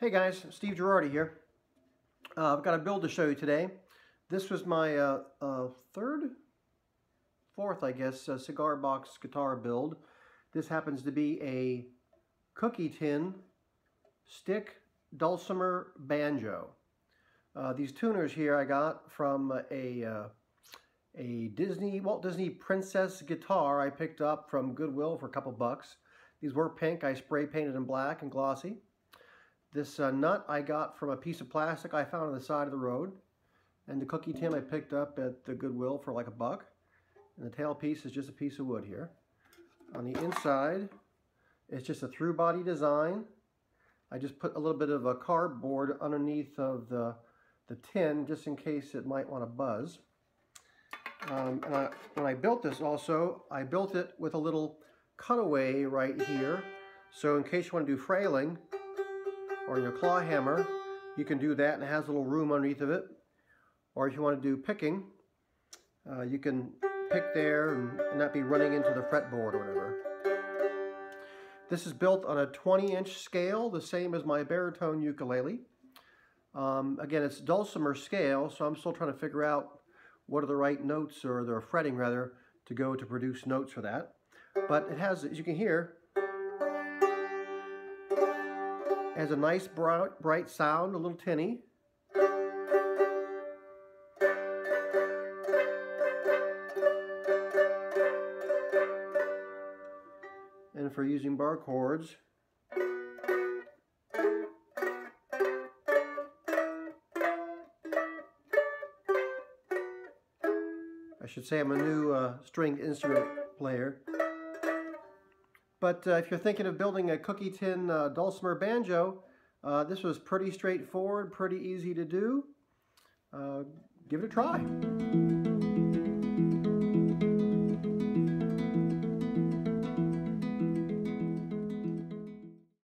Hey guys, Steve Girardi here. Uh, I've got a build to show you today. This was my uh, uh, third, fourth I guess, uh, cigar box guitar build. This happens to be a cookie tin stick dulcimer banjo. Uh, these tuners here I got from a, uh, a Disney, Walt Disney Princess guitar I picked up from Goodwill for a couple bucks. These were pink, I spray painted them black and glossy. This uh, nut I got from a piece of plastic I found on the side of the road. And the cookie tin I picked up at the Goodwill for like a buck. And the tail piece is just a piece of wood here. On the inside, it's just a through body design. I just put a little bit of a cardboard underneath of the, the tin just in case it might want to buzz. Um, and I, when I built this also, I built it with a little cutaway right here. So in case you want to do frailing, or your claw hammer, you can do that and it has a little room underneath of it. Or if you want to do picking, uh, you can pick there and, not be running into the fretboard or whatever. This is built on a 20 inch scale, the same as my baritone ukulele. Um, again, it's dulcimer scale, so I'm still trying to figure out what are the right notes, or the fretting rather, to go to produce notes for that. But it has, as you can hear, has a nice bright, bright sound, a little tinny. And for using bar chords, I should say I'm a new uh, stringed instrument player. But uh, if you're thinking of building a cookie tin uh, dulcimer banjo, uh, this was pretty straightforward, pretty easy to do. Uh, give it a try.